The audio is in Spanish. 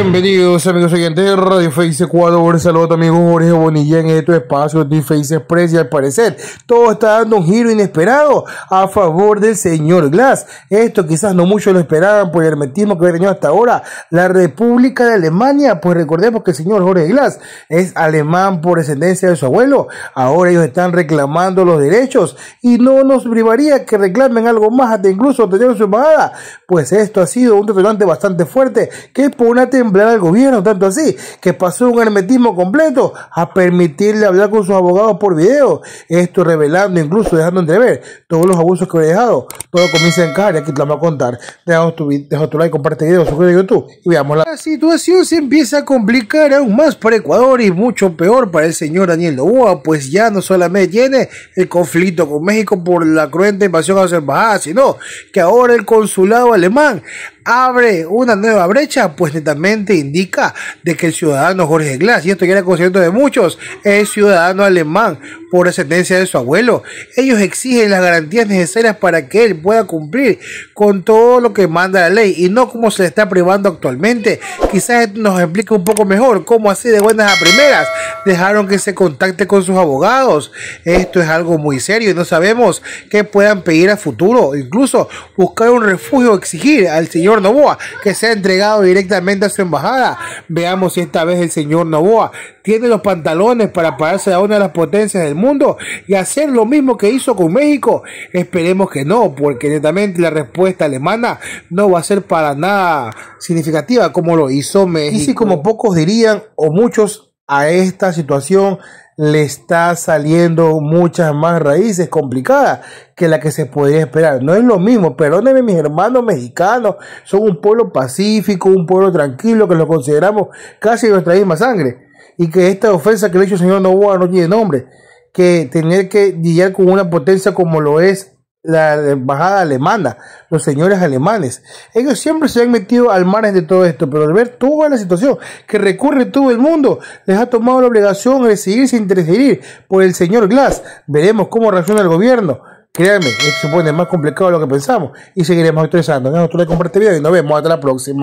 Bienvenidos amigos oyentes de Radio Face Ecuador, saludos amigos Jorge Bonilla en este espacio de Face Express. Y al parecer todo está dando un giro inesperado a favor del señor Glass. Esto quizás no muchos lo esperaban por el hermetismo que había tenido hasta ahora la República de Alemania, pues recordemos que el señor Jorge Glass es alemán por descendencia de su abuelo, ahora ellos están reclamando los derechos. Y no nos privaría que reclamen algo más hasta incluso tener su embajada, pues esto ha sido un detonante bastante fuerte que por una temblar al gobierno, tanto así que pasó un hermetismo completo a permitirle hablar con sus abogados por video. Esto revelando, incluso dejando entrever todos los abusos que he dejado. Todo comienza en cara, aquí te lo vamos a contar. Deja tu, like, comparte el video, suscríbete a YouTube y veamos la... la situación se empieza a complicar aún más para Ecuador y mucho peor para el señor Daniel Novoa, pues ya no solamente tiene el conflicto con México por la cruenta invasión a su embajada, sino que ahora el consulado alemán abre una nueva brecha, pues netamente indica de que el ciudadano Jorge Glass, y esto ya era conocimiento de muchos, es ciudadano alemán por descendencia de su abuelo. Ellos exigen las garantías necesarias para que él pueda cumplir con todo lo que manda la ley y no como se le está privando actualmente. Quizás nos explique un poco mejor cómo así de buenas a primeras dejaron que se contacte con sus abogados. Esto es algo muy serio y no sabemos qué puedan pedir a futuro. Incluso buscar un refugio, exigir al señor Novoa que sea entregado directamente a su embajada. Veamos si esta vez el señor Novoa tiene los pantalones para pararse a una de las potencias del mundo y hacer lo mismo que hizo con México. Esperemos que no, porque netamente la respuesta alemana no va a ser para nada significativa como lo hizo México. Y si como pocos dirían o muchos a esta situación le está saliendo muchas más raíces complicadas que la que se podría esperar. No es lo mismo, perdónenme mis hermanos mexicanos, son un pueblo pacífico, un pueblo tranquilo que lo consideramos casi nuestra misma sangre. Y que esta ofensa que le ha hecho el señor Novoa no tiene nombre. Que tener que lidiar con una potencia como lo es la embajada alemana, los señores alemanes. Ellos siempre se han metido al margen de todo esto, pero al ver toda la situación que recurre todo el mundo, les ha tomado la obligación de seguir sin interferir por el señor Glass. Veremos cómo reacciona el gobierno. Créanme, esto se pone más complicado de lo que pensamos y seguiremos actualizando. No, tú le comparte video y nos vemos hasta la próxima.